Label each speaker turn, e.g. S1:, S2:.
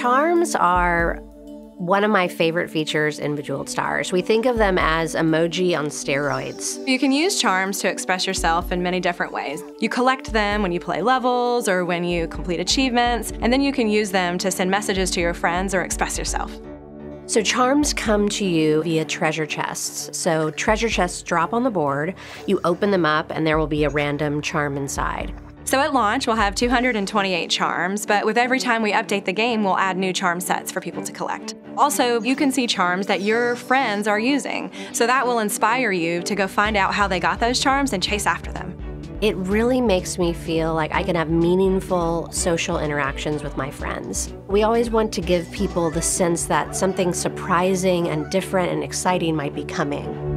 S1: Charms are one of my favorite features in Bejeweled Stars. We think of them as emoji on steroids.
S2: You can use charms to express yourself in many different ways. You collect them when you play levels or when you complete achievements, and then you can use them to send messages to your friends or express yourself.
S1: So charms come to you via treasure chests. So treasure chests drop on the board, you open them up, and there will be a random charm inside.
S2: So at launch, we'll have 228 charms, but with every time we update the game, we'll add new charm sets for people to collect. Also, you can see charms that your friends are using, so that will inspire you to go find out how they got those charms and chase after them.
S1: It really makes me feel like I can have meaningful social interactions with my friends. We always want to give people the sense that something surprising and different and exciting might be coming.